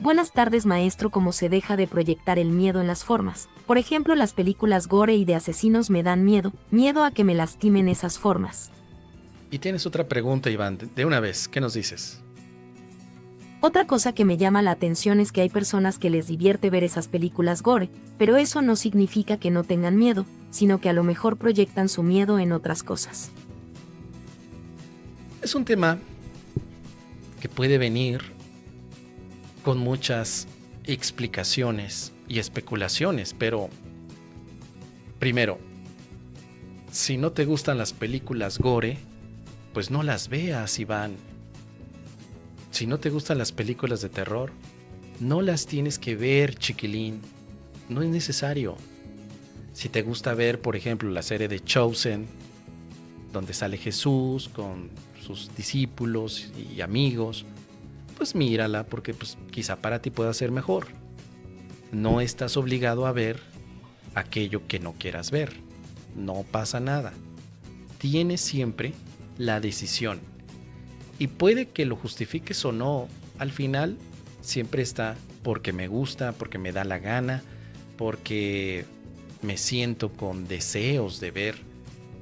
Buenas tardes maestro, cómo se deja de proyectar el miedo en las formas. Por ejemplo, las películas gore y de asesinos me dan miedo, miedo a que me lastimen esas formas. Y tienes otra pregunta, Iván, de una vez, ¿qué nos dices? Otra cosa que me llama la atención es que hay personas que les divierte ver esas películas gore, pero eso no significa que no tengan miedo, sino que a lo mejor proyectan su miedo en otras cosas. Es un tema que puede venir con muchas explicaciones y especulaciones, pero primero, si no te gustan las películas gore, pues no las veas, Iván. Si no te gustan las películas de terror, no las tienes que ver, chiquilín. No es necesario. Si te gusta ver, por ejemplo, la serie de Chosen, donde sale Jesús con sus discípulos y amigos, pues mírala porque pues, quizá para ti pueda ser mejor. No estás obligado a ver aquello que no quieras ver. No pasa nada. Tienes siempre la decisión. Y puede que lo justifiques o no, al final siempre está porque me gusta, porque me da la gana, porque me siento con deseos de ver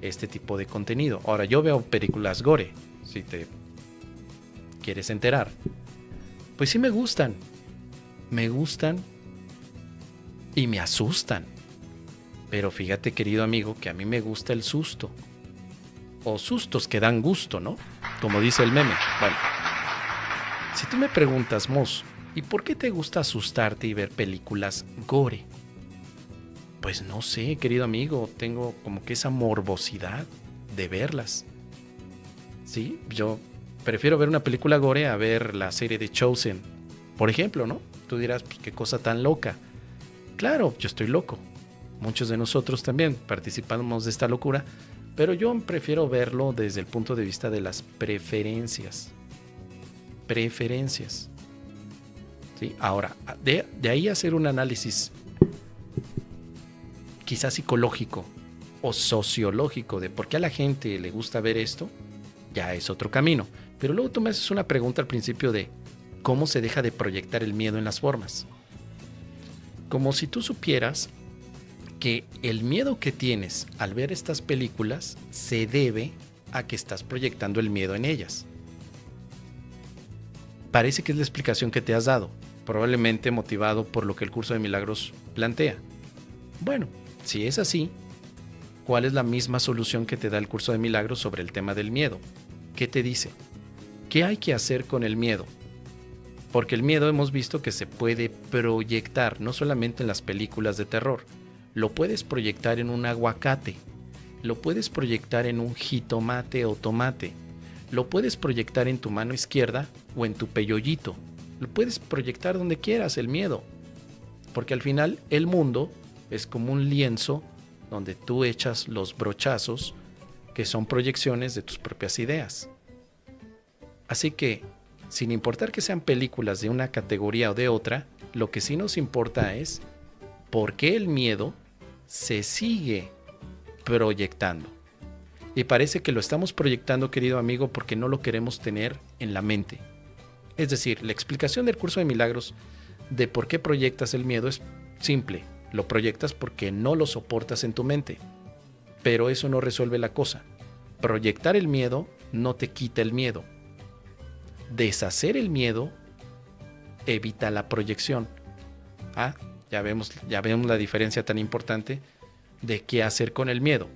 este tipo de contenido. Ahora, yo veo películas gore, si te quieres enterar. Pues sí me gustan. Me gustan y me asustan. Pero fíjate, querido amigo, que a mí me gusta el susto. O sustos que dan gusto, ¿no? Como dice el meme. Bueno, si tú me preguntas, Moss, ¿y por qué te gusta asustarte y ver películas gore? Pues no sé, querido amigo, tengo como que esa morbosidad de verlas. Sí, yo prefiero ver una película gore a ver la serie de Chosen. Por ejemplo, ¿no? Tú dirás, pues qué cosa tan loca. Claro, yo estoy loco. Muchos de nosotros también participamos de esta locura, pero yo prefiero verlo desde el punto de vista de las preferencias. Preferencias. ¿Sí? Ahora, de, de ahí hacer un análisis quizás psicológico o sociológico de por qué a la gente le gusta ver esto, ya es otro camino. Pero luego tú me haces una pregunta al principio de cómo se deja de proyectar el miedo en las formas. Como si tú supieras que el miedo que tienes al ver estas películas se debe a que estás proyectando el miedo en ellas. Parece que es la explicación que te has dado, probablemente motivado por lo que el curso de milagros plantea. Bueno, si es así, ¿cuál es la misma solución que te da el curso de milagros sobre el tema del miedo? ¿Qué te dice? ¿Qué hay que hacer con el miedo? Porque el miedo hemos visto que se puede proyectar, no solamente en las películas de terror, lo puedes proyectar en un aguacate, lo puedes proyectar en un jitomate o tomate, lo puedes proyectar en tu mano izquierda o en tu peyollito, lo puedes proyectar donde quieras el miedo, porque al final el mundo es como un lienzo donde tú echas los brochazos que son proyecciones de tus propias ideas. Así que, sin importar que sean películas de una categoría o de otra, lo que sí nos importa es por qué el miedo se sigue proyectando. Y parece que lo estamos proyectando, querido amigo, porque no lo queremos tener en la mente. Es decir, la explicación del curso de milagros de por qué proyectas el miedo es simple. Lo proyectas porque no lo soportas en tu mente. Pero eso no resuelve la cosa. Proyectar el miedo no te quita el miedo deshacer el miedo evita la proyección. Ah, ya vemos, ya vemos la diferencia tan importante de qué hacer con el miedo.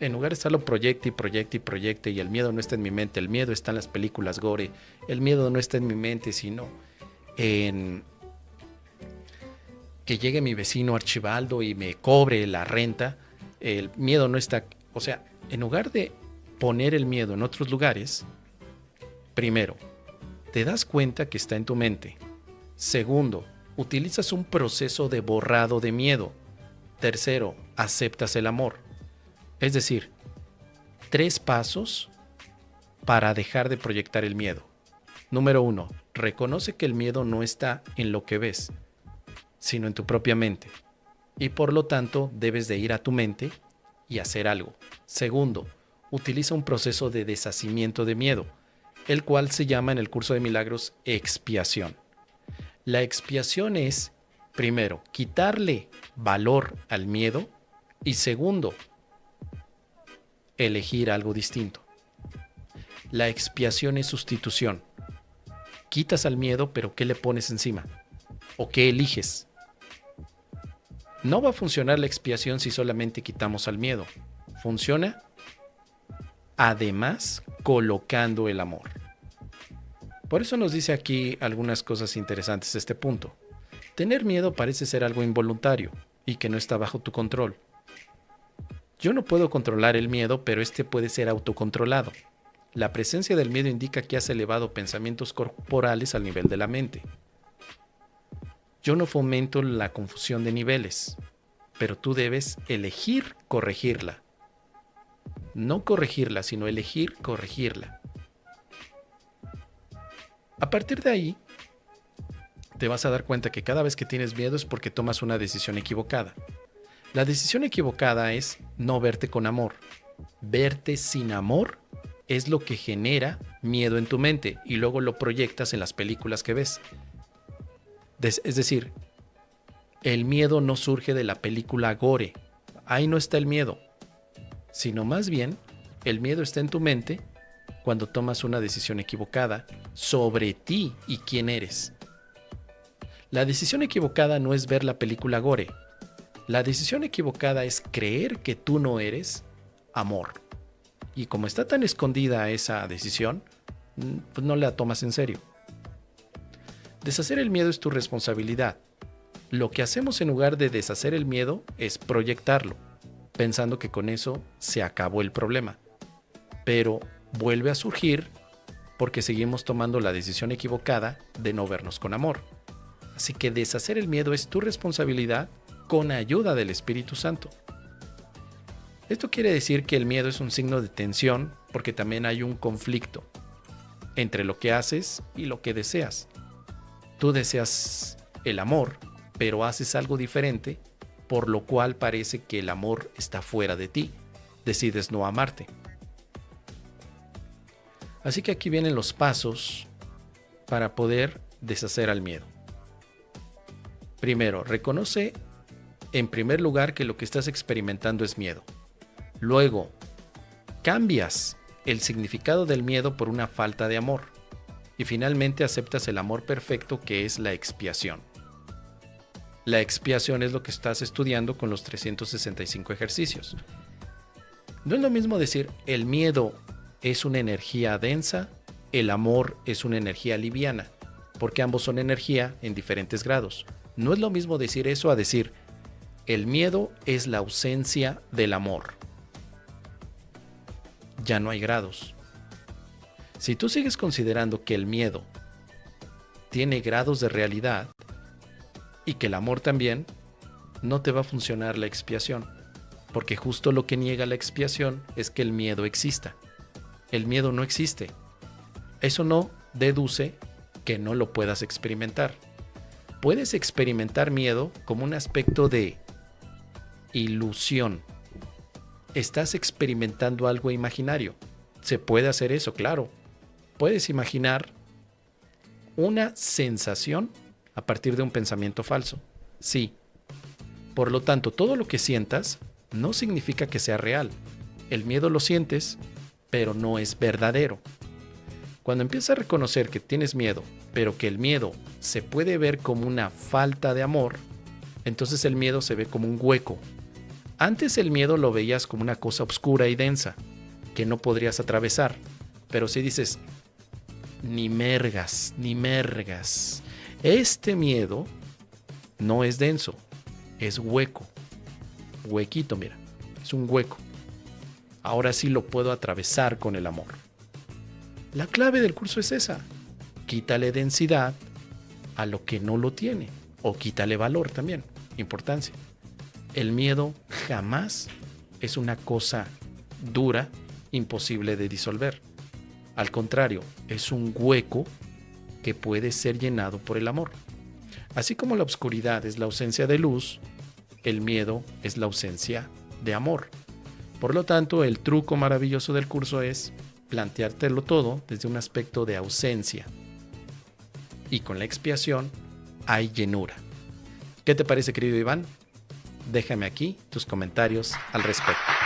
En lugar de estarlo proyecte y proyecte y proyecte y el miedo no está en mi mente, el miedo está en las películas gore, el miedo no está en mi mente, sino en que llegue mi vecino Archibaldo y me cobre la renta, el miedo no está, o sea, en lugar de poner el miedo en otros lugares, primero, te das cuenta que está en tu mente. Segundo, utilizas un proceso de borrado de miedo. Tercero, aceptas el amor. Es decir, tres pasos para dejar de proyectar el miedo. Número uno, reconoce que el miedo no está en lo que ves, sino en tu propia mente. Y por lo tanto, debes de ir a tu mente y hacer algo. Segundo, utiliza un proceso de deshacimiento de miedo el cual se llama en el curso de milagros expiación. La expiación es, primero, quitarle valor al miedo y segundo, elegir algo distinto. La expiación es sustitución. Quitas al miedo, pero ¿qué le pones encima? ¿O qué eliges? No va a funcionar la expiación si solamente quitamos al miedo. Funciona además colocando el amor. Por eso nos dice aquí algunas cosas interesantes este punto. Tener miedo parece ser algo involuntario y que no está bajo tu control. Yo no puedo controlar el miedo, pero este puede ser autocontrolado. La presencia del miedo indica que has elevado pensamientos corporales al nivel de la mente. Yo no fomento la confusión de niveles, pero tú debes elegir corregirla. No corregirla, sino elegir corregirla. A partir de ahí, te vas a dar cuenta que cada vez que tienes miedo es porque tomas una decisión equivocada. La decisión equivocada es no verte con amor. Verte sin amor es lo que genera miedo en tu mente y luego lo proyectas en las películas que ves. Es decir, el miedo no surge de la película Gore. Ahí no está el miedo. Sino más bien, el miedo está en tu mente cuando tomas una decisión equivocada sobre ti y quién eres. La decisión equivocada no es ver la película Gore, la decisión equivocada es creer que tú no eres amor. Y como está tan escondida esa decisión, mm, pues no la tomas en serio. Deshacer el miedo es tu responsabilidad. Lo que hacemos en lugar de deshacer el miedo es proyectarlo, pensando que con eso se acabó el problema. Pero vuelve a surgir porque seguimos tomando la decisión equivocada de no vernos con amor. Así que deshacer el miedo es tu responsabilidad con ayuda del Espíritu Santo. Esto quiere decir que el miedo es un signo de tensión porque también hay un conflicto entre lo que haces y lo que deseas. Tú deseas el amor, pero haces algo diferente, por lo cual parece que el amor está fuera de ti. Decides no amarte. Así que aquí vienen los pasos para poder deshacer al miedo. Primero, reconoce en primer lugar que lo que estás experimentando es miedo. Luego, cambias el significado del miedo por una falta de amor. Y finalmente aceptas el amor perfecto que es la expiación. La expiación es lo que estás estudiando con los 365 ejercicios. No es lo mismo decir el miedo es una energía densa, el amor es una energía liviana, porque ambos son energía en diferentes grados. No es lo mismo decir eso a decir el miedo es la ausencia del amor. Ya no hay grados. Si tú sigues considerando que el miedo tiene grados de realidad y que el amor también, no te va a funcionar la expiación, porque justo lo que niega la expiación es que el miedo exista. El miedo no existe. Eso no deduce que no lo puedas experimentar. Puedes experimentar miedo como un aspecto de ilusión. Estás experimentando algo imaginario. Se puede hacer eso, claro. Puedes imaginar una sensación a partir de un pensamiento falso. Sí. Por lo tanto, todo lo que sientas no significa que sea real. El miedo lo sientes, pero no es verdadero. Cuando empiezas a reconocer que tienes miedo, pero que el miedo se puede ver como una falta de amor, entonces el miedo se ve como un hueco, antes el miedo lo veías como una cosa oscura y densa, que no podrías atravesar. Pero si dices, ni mergas, ni mergas, este miedo no es denso, es hueco. Huequito, mira, es un hueco. Ahora sí lo puedo atravesar con el amor. La clave del curso es esa. Quítale densidad a lo que no lo tiene. O quítale valor también, importancia. El miedo jamás es una cosa dura, imposible de disolver. Al contrario, es un hueco que puede ser llenado por el amor. Así como la oscuridad es la ausencia de luz, el miedo es la ausencia de amor. Por lo tanto, el truco maravilloso del curso es planteártelo todo desde un aspecto de ausencia. Y con la expiación hay llenura. ¿Qué te parece, querido Iván? Déjame aquí tus comentarios al respecto.